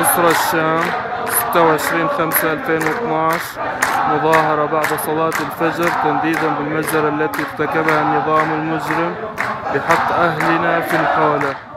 بصرى الشام 26 5 2012 مظاهرة بعد صلاة الفجر تنديدا بالمجزرة التي ارتكبها النظام المجرم بحق أهلنا في الحولة.